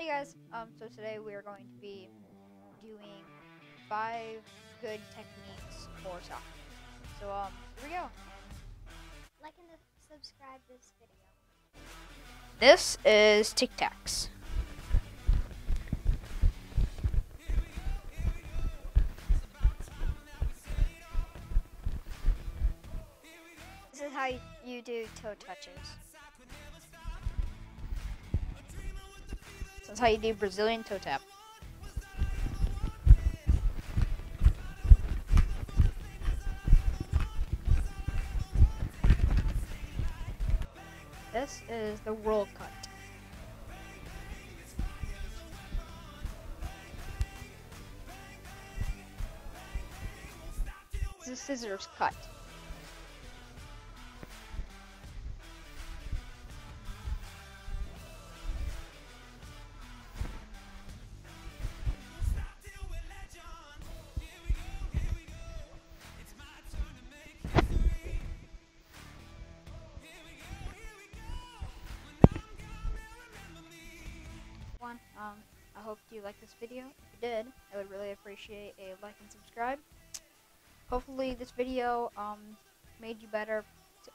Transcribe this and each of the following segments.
Hey guys, um, so today we are going to be doing five good techniques for soccer. So, um, here we go. Like and subscribe this video. This is Tic Tacs. This is how you, you do toe touches. This is how you do Brazilian toe tap. This is the roll cut. This is scissors cut. One. Um, I hope you liked this video. If you did, I would really appreciate a like and subscribe. Hopefully, this video um, made you better,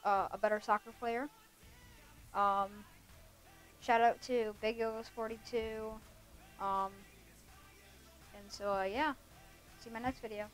uh, a better soccer player. Um, shout out to Big Yogos 42. Um, and so, uh, yeah. See you in my next video.